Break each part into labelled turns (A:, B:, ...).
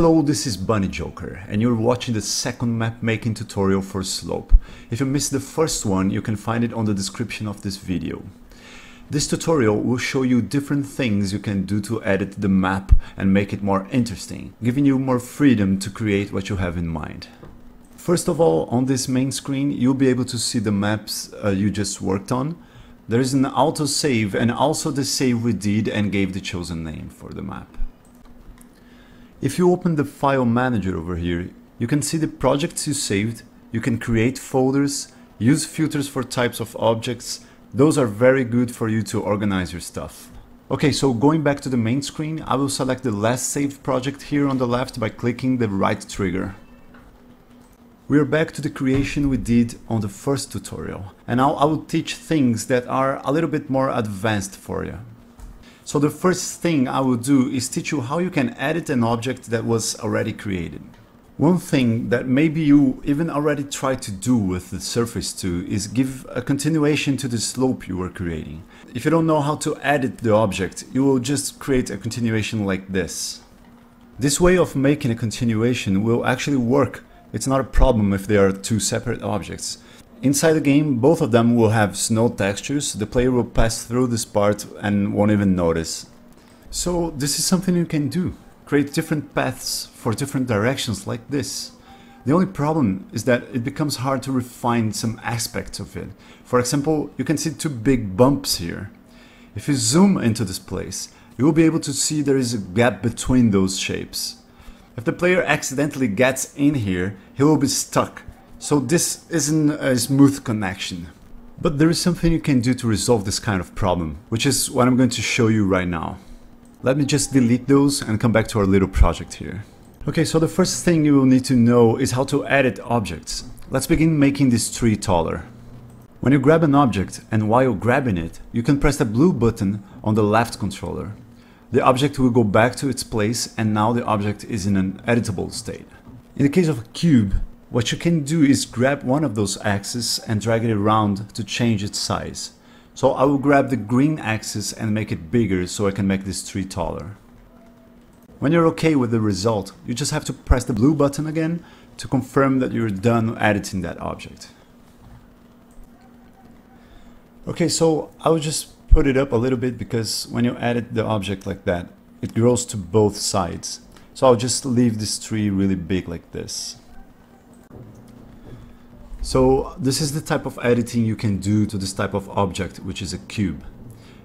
A: Hello, this is Bunny Joker, and you're watching the second map making tutorial for Slowp. If you missed the first one, you can find it on the description of this video. This tutorial will show you different things you can do to edit the map and make it more interesting, giving you more freedom to create what you have in mind. First of all, on this main screen, you'll be able to see the maps uh, you just worked on. There is an autosave and also the save we did and gave the chosen name for the map. If you open the file manager over here, you can see the projects you saved, you can create folders, use filters for types of objects. Those are very good for you to organize your stuff. Okay, so going back to the main screen, I will select the last saved project here on the left by clicking the right trigger. We are back to the creation we did on the first tutorial, and now I will teach things that are a little bit more advanced for you. So the first thing I will do is teach you how you can edit an object that was already created. One thing that maybe you even already tried to do with the surface tool is give a continuation to the slope you were creating. If you don't know how to edit the object, you will just create a continuation like this. This way of making a continuation will actually work. It's not a problem if they are two separate objects. Inside the game, both of them will have snow textures. The player will pass through this part and won't even notice. So this is something you can do. Create different paths for different directions like this. The only problem is that it becomes hard to refine some aspects of it. For example, you can see two big bumps here. If you zoom into this place, you will be able to see there is a gap between those shapes. If the player accidentally gets in here, he will be stuck so this isn't a smooth connection. But there is something you can do to resolve this kind of problem, which is what I'm going to show you right now. Let me just delete those and come back to our little project here. Okay, so the first thing you will need to know is how to edit objects. Let's begin making this tree taller. When you grab an object and while grabbing it, you can press the blue button on the left controller. The object will go back to its place and now the object is in an editable state. In the case of a cube, what you can do is grab one of those axes and drag it around to change its size. So I will grab the green axis and make it bigger so I can make this tree taller. When you're okay with the result, you just have to press the blue button again to confirm that you're done editing that object. Okay, so I will just put it up a little bit because when you edit the object like that, it grows to both sides. So I'll just leave this tree really big like this. So this is the type of editing you can do to this type of object, which is a cube.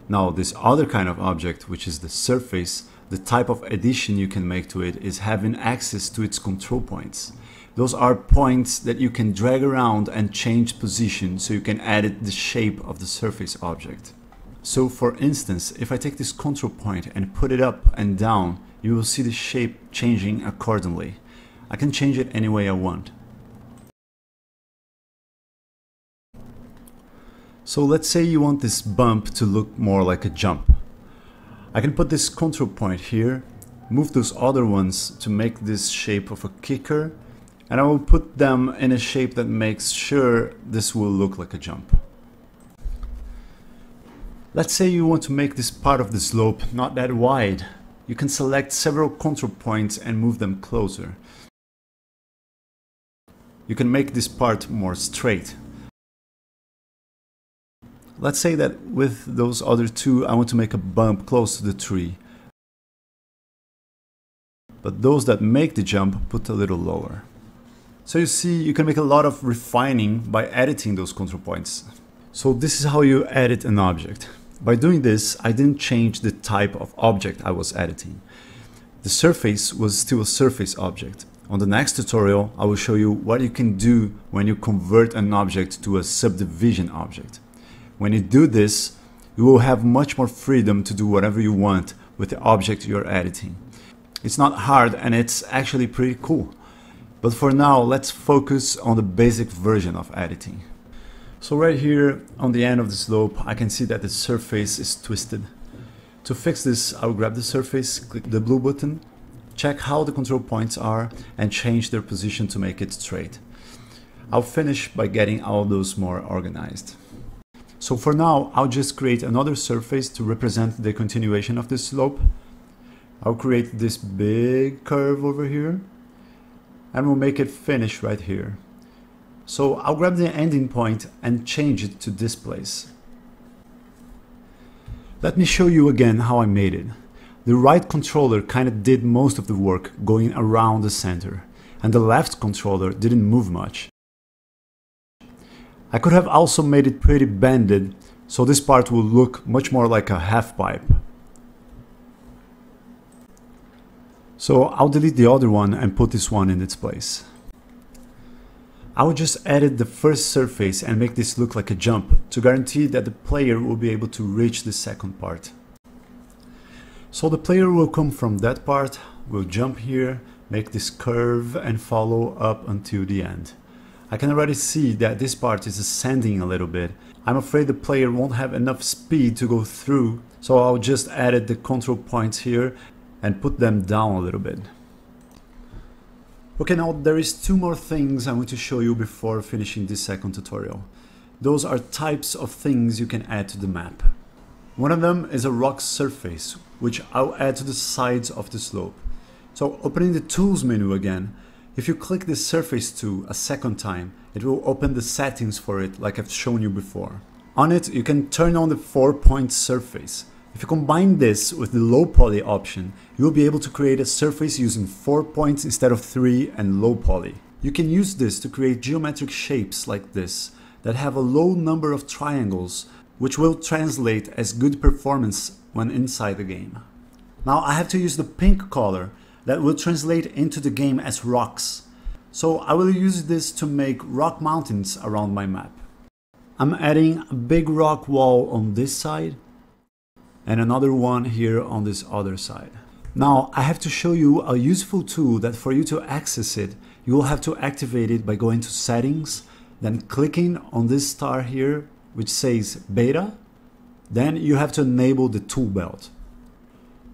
A: Now this other kind of object, which is the surface, the type of addition you can make to it is having access to its control points. Those are points that you can drag around and change position so you can edit the shape of the surface object. So for instance, if I take this control point and put it up and down, you will see the shape changing accordingly. I can change it any way I want. So let's say you want this bump to look more like a jump. I can put this control point here, move those other ones to make this shape of a kicker, and I will put them in a shape that makes sure this will look like a jump. Let's say you want to make this part of the slope not that wide. You can select several control points and move them closer. You can make this part more straight. Let's say that with those other two, I want to make a bump close to the tree. But those that make the jump put a little lower. So you see, you can make a lot of refining by editing those control points. So this is how you edit an object. By doing this, I didn't change the type of object I was editing. The surface was still a surface object. On the next tutorial, I will show you what you can do when you convert an object to a subdivision object. When you do this, you will have much more freedom to do whatever you want with the object you're editing. It's not hard and it's actually pretty cool. But for now, let's focus on the basic version of editing. So right here on the end of the slope, I can see that the surface is twisted. To fix this, I'll grab the surface, click the blue button, check how the control points are and change their position to make it straight. I'll finish by getting all those more organized. So for now, I'll just create another surface to represent the continuation of the slope. I'll create this big curve over here and we'll make it finish right here. So I'll grab the ending point and change it to this place. Let me show you again how I made it. The right controller kind of did most of the work going around the center and the left controller didn't move much. I could have also made it pretty bended so this part will look much more like a half pipe. So I'll delete the other one and put this one in its place. I will just edit the first surface and make this look like a jump to guarantee that the player will be able to reach the second part. So the player will come from that part, will jump here, make this curve and follow up until the end. I can already see that this part is ascending a little bit. I'm afraid the player won't have enough speed to go through, so I'll just edit the control points here and put them down a little bit. Okay, now there is two more things I want to show you before finishing this second tutorial. Those are types of things you can add to the map. One of them is a rock surface, which I'll add to the sides of the slope. So opening the tools menu again, if you click the surface tool a second time, it will open the settings for it like I've shown you before. On it, you can turn on the four point surface. If you combine this with the low poly option, you will be able to create a surface using 4 points instead of 3 and low poly. You can use this to create geometric shapes like this that have a low number of triangles which will translate as good performance when inside the game. Now I have to use the pink color that will translate into the game as rocks. So I will use this to make rock mountains around my map. I'm adding a big rock wall on this side and another one here on this other side. Now I have to show you a useful tool that for you to access it, you will have to activate it by going to settings, then clicking on this star here, which says beta. Then you have to enable the tool belt.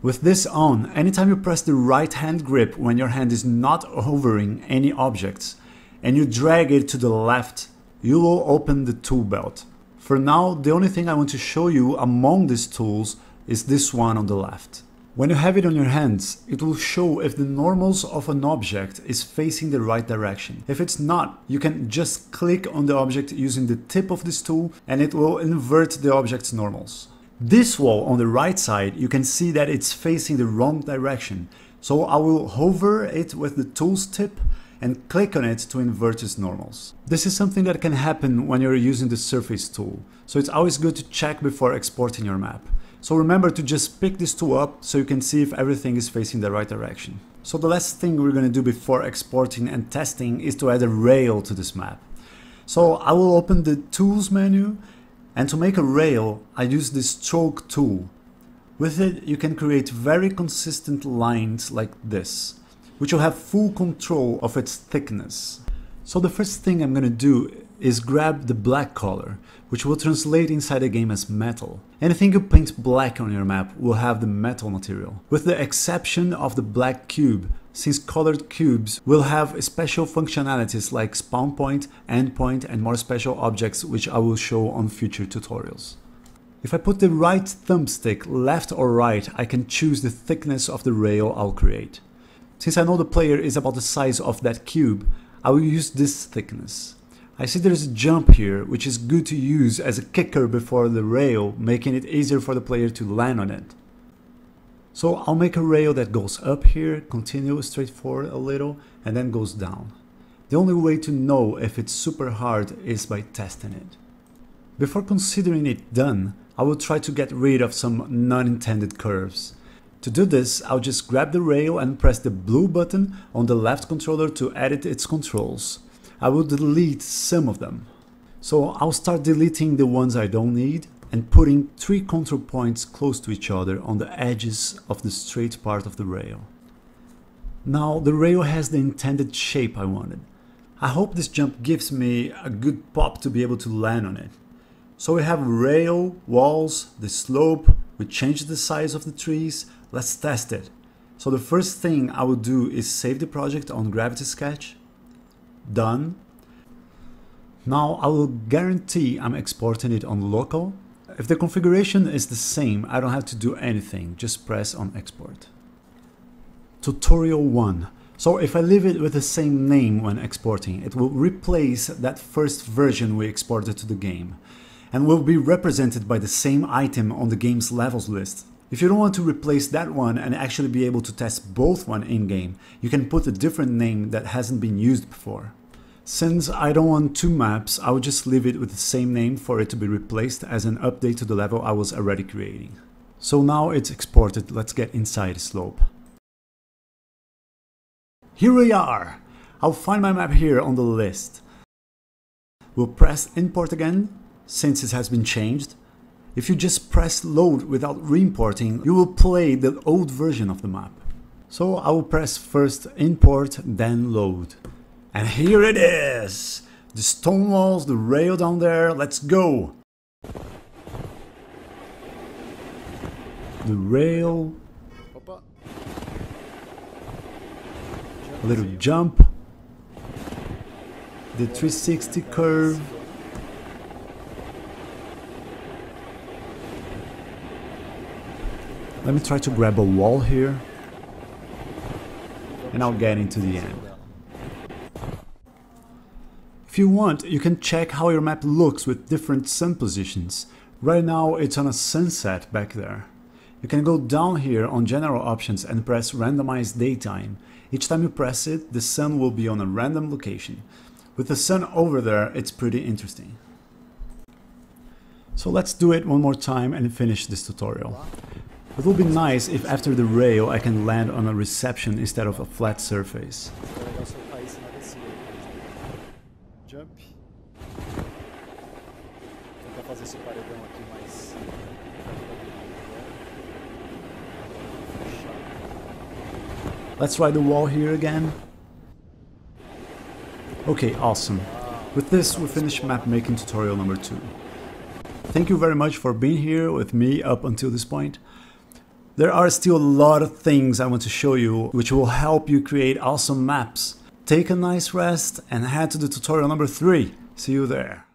A: With this on, anytime you press the right hand grip when your hand is not hovering any objects and you drag it to the left, you will open the tool belt. For now, the only thing I want to show you among these tools is this one on the left. When you have it on your hands, it will show if the normals of an object is facing the right direction. If it's not, you can just click on the object using the tip of this tool and it will invert the object's normals. This wall on the right side, you can see that it's facing the wrong direction. So I will hover it with the tool's tip and click on it to invert its normals. This is something that can happen when you're using the surface tool, so it's always good to check before exporting your map. So remember to just pick this tool up so you can see if everything is facing the right direction. So the last thing we're going to do before exporting and testing is to add a rail to this map. So I will open the tools menu and to make a rail I use the stroke tool. With it you can create very consistent lines like this which will have full control of its thickness. So the first thing I'm gonna do is grab the black color, which will translate inside the game as metal. Anything you paint black on your map will have the metal material, with the exception of the black cube, since colored cubes will have special functionalities like spawn point, end point and more special objects which I will show on future tutorials. If I put the right thumbstick left or right, I can choose the thickness of the rail I'll create. Since I know the player is about the size of that cube, I will use this thickness. I see there's a jump here, which is good to use as a kicker before the rail, making it easier for the player to land on it. So I'll make a rail that goes up here, continue straight forward a little, and then goes down. The only way to know if it's super hard is by testing it. Before considering it done, I will try to get rid of some non-intended curves. To do this, I'll just grab the rail and press the blue button on the left controller to edit its controls. I will delete some of them. So I'll start deleting the ones I don't need and putting three control points close to each other on the edges of the straight part of the rail. Now the rail has the intended shape I wanted. I hope this jump gives me a good pop to be able to land on it. So we have rail, walls, the slope, we changed the size of the trees, Let's test it. So the first thing I will do is save the project on Gravity Sketch. Done. Now I will guarantee I'm exporting it on local. If the configuration is the same, I don't have to do anything, just press on export. Tutorial 1. So if I leave it with the same name when exporting, it will replace that first version we exported to the game and will be represented by the same item on the game's levels list. If you don't want to replace that one and actually be able to test both one in-game, you can put a different name that hasn't been used before. Since I don't want two maps, I will just leave it with the same name for it to be replaced as an update to the level I was already creating. So now it's exported, let's get inside Slowp. Here we are! I'll find my map here on the list. We'll press import again, since it has been changed. If you just press load without re-importing, you will play the old version of the map. So I will press first import, then load. And here it is! The stone walls, the rail down there, let's go! The rail... A little jump. The 360 curve. Let me try to grab a wall here. And I'll get into the end. You want, you can check how your map looks with different sun positions. Right now it's on a sunset back there. You can go down here on general options and press randomize daytime. Each time you press it, the sun will be on a random location. With the sun over there, it's pretty interesting. So let's do it one more time and finish this tutorial. It will be nice if after the rail I can land on a reception instead of a flat surface. Let's ride the wall here again. Okay, awesome. With this, we finish map making tutorial number 2. Thank you very much for being here with me up until this point. There are still a lot of things I want to show you which will help you create awesome maps. Take a nice rest and head to the tutorial number 3. See you there.